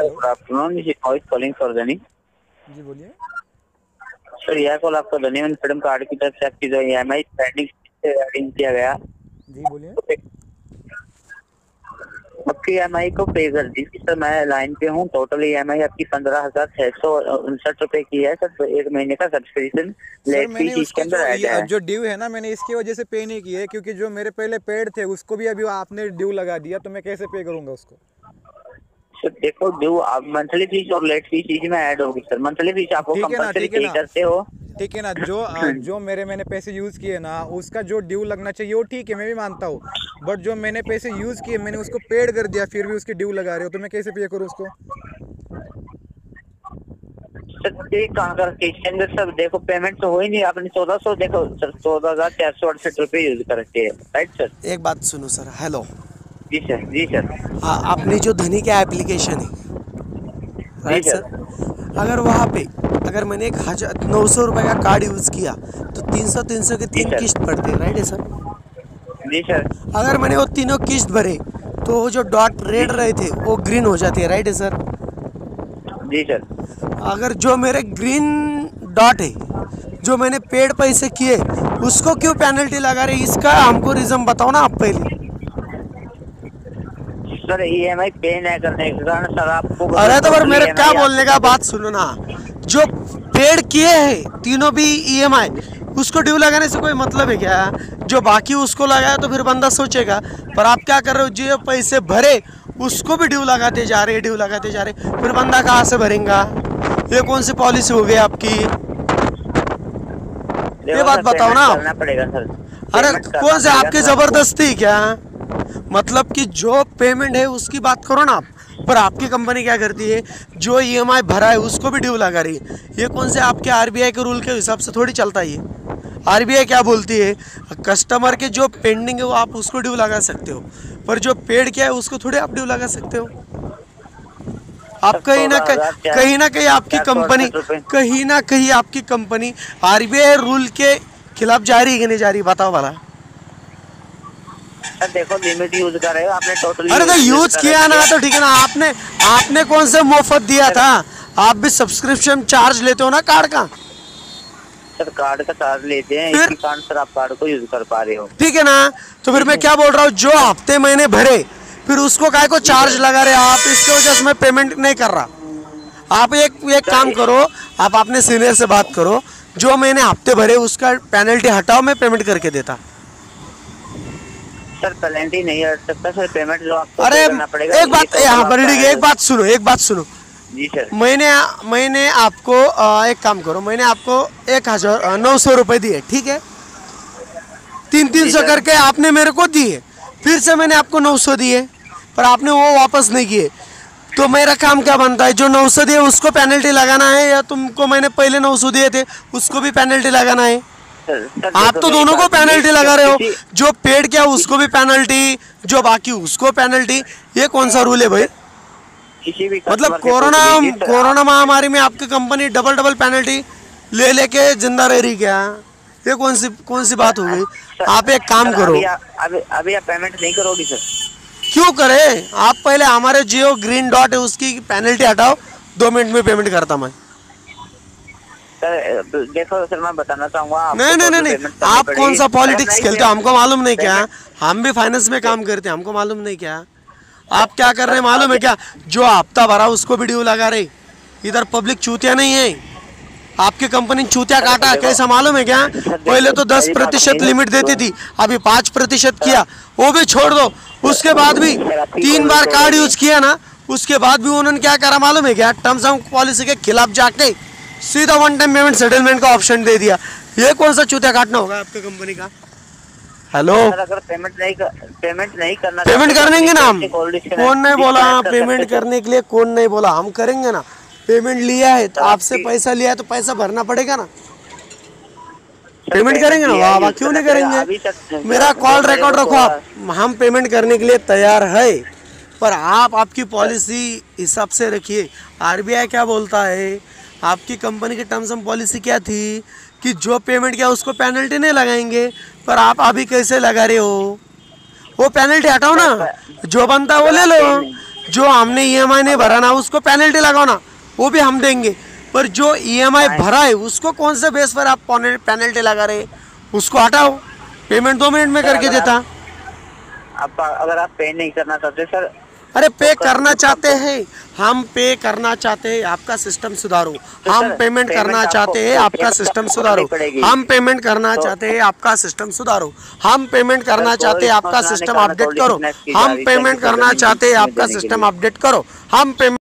Good afternoon voice calling for Dhani ji बोलिए। Sir यह call आपका धनी फ्रीडम कार्ड की तरफ़ से आपकी जो ई एम आई पेंडिंग किया गया। जी बोलिए। आपकी ई एम आई को पे कर सर मैं लाइन पे हूँ। टोटल ई एम आई आपकी पंद्रह हज़ार छह सौ उनसठ रूपए की है। सर एक महीने का सब्सक्रिप्शन लेट फ़ीस इसके अंदर जो ऐड जो ड्यू है ना मैंने इसकी वजह से पे नहीं किया है क्योंकि जो मेरे पहले पेड थे उसको भी अभी आपने ड्यू लगा दिया तो मैं कैसे पे करूँगा उसको? सर देखो जो आप मंथली फ़ीस और लेट फ़ीस इसी में ऐड होगी सर। मंथली फ़ीस आपको है कंपलसरी पे करते हो। ठीक है ना जो जो मेरे मैंने पैसे यूज़ किए ना उसका जो ड्यू लगना चाहिए वो ठीक है मैं भी मानता हूँ। बट जो मैंने पैसे यूज़ किए मैंने उसको पेड कर दिया फिर भी उसकी ड्यू लगा रहे हो तो मैं कैसे पे करूँ उसको? सर सर देखो पेमेंट तो हो ही नहीं आपने चौदह सौ देखो सर चौदह हज़ार चार सौ अड़सठ रूपए यूज़ कर रखे हैं राइट सर एक बात सुनो सर हेलो जी सर जी सर। हाँ आपने जो धनी का एप्लीकेशन है राइट सर। अगर वहाँ पे अगर मैंने एक हज़ार नौ सौ रुपये का कार्ड यूज़ किया तो तीन सौ तीन सौ के तीन किस्त पड़ते हैं राइट है सर जी सर। अगर मैंने वो तीनों किस्त भरे तो वो जो डॉट रेड रहे थे वो ग्रीन हो जाते हैं राइट है सर जी सर। अगर जो मेरे ग्रीन डॉट है जो मैंने पेड पैसे किए उसको क्यों पेनल्टी लगा रहे इसका हमको रीज़न बताओ ना आप पहले। सर पे न करने के कारण सर आपको अरे तो पर मेरे क्या बोलने का बात सुनो ना। जो पेड किए हैं तीनों भी ईएमआई उसको ड्यू लगाने से कोई मतलब है क्या? जो बाकी उसको लगाया तो फिर बंदा सोचेगा पर आप क्या कर रहे हो? जो पैसे भरे उसको भी ड्यू लगाते जा रहे ड्यू लगाते जा रहे फिर बंदा कहाँ से भरेगा? ये कौन सी पॉलिसी हो गई आपकी? ये बात बताओ ना। पड़ेगा सर। अरे कौन से आपकी। ज़बरदस्ती क्या? मतलब कि जो पेमेंट है उसकी बात करो ना आप। पर आपकी कंपनी क्या करती है? जो ईएमआई भरा है उसको भी ड्यू लगा रही है। ये कौन से आपके आरबीआई के रूल के हिसाब से थोड़ी चलता है ये? आरबीआई क्या बोलती है? कस्टमर के जो पेंडिंग है वो आप उसको ड्यू लगा सकते हो। पर जो पेड क्या है उसको थोड़ी आप ड्यू लगा सकते हो। आप कहीं ना कहीं कहीं ना कहीं आपकी कंपनी कहीं ना कहीं आपकी कंपनी आरबीआई रूल के खिलाफ जा रही है कि नहीं जा रही बताओ सर देखो लिमिट यूज़ कर रहे हो आपने टोटल अरे तो यूज़ किया ना तो ठीक है ना आपने आपने कौन से मुफ़्त दिया था? आप भी सब्सक्रिप्शन चार्ज लेते हो ना कार्ड का? सर कार्ड का चार्ज लेते हैं? इसी कारण सर आप कार्ड को यूज़ कर पा रहे हो। ठीक है ना? तो फिर मैं क्या बोल रहा हूँ जो हफ़्ते महीने भरे फिर उसको काय को चार्ज लगा रहे आप? इसके वजह से मैं पेमेंट नहीं कर रहा। आप एक एक काम करो आप अपने सीनियर से बात करो जो मैंने हफ़्ते भरे उसका पेनल्टी हटाओ मैं पेमेंट करके देता। सर पेनल्टी नहीं हट सकता सर पेमेंट जो आपको अरे एक बात तो यहाँ पर। एक बात सुनो एक बात सुनो। जी सर। मैंने मैंने आपको एक काम करो मैंने आपको एक हज़ार नौ सौ रुपये दिए ठीक है? तीन तीन सौ करके आपने मेरे को दिए फिर से मैंने आपको नौ सौ दिए पर आपने वो वापस नहीं किए। तो मेरा काम क्या बनता है? जो नौ सौ दिए उसको पेनल्टी लगाना है या तुमको मैंने पहले नौ सौ दिए थे उसको भी पेनल्टी लगाना है? सर आप तो दोनों को पेनल्टी लगा रहे हो। जो पेड क्या उसको भी पेनल्टी जो बाकी उसको पेनल्टी ये कौन सा रूल है भाई? मतलब कोरोना कोरोना महामारी में आपकी कंपनी डबल डबल पेनल्टी ले लेके ज़िंदा रह रही क्या? ये कौन सी कौन सी बात हो गई? आप एक काम करो। अभी अभी आप पेमेंट नहीं करोगे सर। क्यों करे? आप पहले हमारे जियो ग्रीन डॉट है उसकी पेनल्टी हटाओ। दो मिनट में पेमेंट करता मैं। सर देखो सर मैं बताना चाहूँगा नहीं नहीं नहीं नहीं। आप कौन सा पॉलिटिक्स खेलते हो? हमको मालूम नहीं क्या। हम भी फाइनेंस में काम करते हैं हमको मालूम नहीं क्या। आप क्या कर रहे हैं मालूम है क्या? जो हफ़्ता भरा उसको भी ड्यू लगा रहे। इधर पब्लिक चूतिया नहीं है। आपकी कंपनी चूतिया काटा कैसा मालूम है क्या? पहले तो दस प्रतिशत लिमिट देती थी अभी पाँच प्रतिशत किया। वो भी छोड़ दो। उसके बाद भी तीन बार कार्ड यूज़ किया ना उसके बाद भी उन्होंने क्या करा मालूम है क्या? टर्म्स एंड पॉलिसी के खिलाफ जाके सीधा वन टाइम पेमेंट सेटलमेंट का ऑप्शन दे दिया। ये कौन सा चूतिया काटना होगा आपकी कंपनी का? हेलो अगर पेमेंट नहीं कर, पेमेंट नहीं करना पेमेंट तो करेंगे ना हम कौन नहीं बोला? डिस्कनेक्ट पेमेंट करने के लिए कौन नहीं बोला? हम करेंगे ना। पेमेंट लिया है तो तो आपसे पैसा लिया है तो पैसा भरना पड़ेगा ना। पेमेंट करेंगे ना? वाह वाह क्यों नहीं करेंगे? मेरा कॉल रिकॉर्ड रखो आप। हम पेमेंट करने के लिए तैयार है पर आप आपकी पॉलिसी हिसाब से रखिए। आरबीआई क्या बोलता है? आपकी कंपनी की टर्म्स एंड पॉलिसी क्या थी? कि जो पेमेंट किया उसको पेनल्टी नहीं लगाएँगे पर आप अभी कैसे लगा रहे हो? वो पेनल्टी हटाओ ना। जो बनता वो ले लो। जो हमने ईएमआई नहीं भरा ना उसको पेनल्टी लगाओ ना। वो भी हम देंगे। पर जो ईएमआई भरा है उसको कौन से बेस पर आप पेनल्टी लगा रहे? उसको हटाओ। पेमेंट दो मिनट में करके देता। आप अगर आप पे नहीं करना चाहते सर अरे पे तो करना कर- चाहते हैं। हम पे करना चाहते हैं आपका सिस्टम सुधारो। तो हम पेमेंट करना चाहते हैं तो आपका सिस्टम सुधारो हम पेमेंट करना तो- चाहते हैं आपका सिस्टम सुधारो। हम पेमेंट करना तो चाहते हैं आपका सिस्टम अपडेट करो। फिटनेस की जा हम पेमेंट करना चाहते हैं आपका सिस्टम अपडेट करो। हम पेमेंट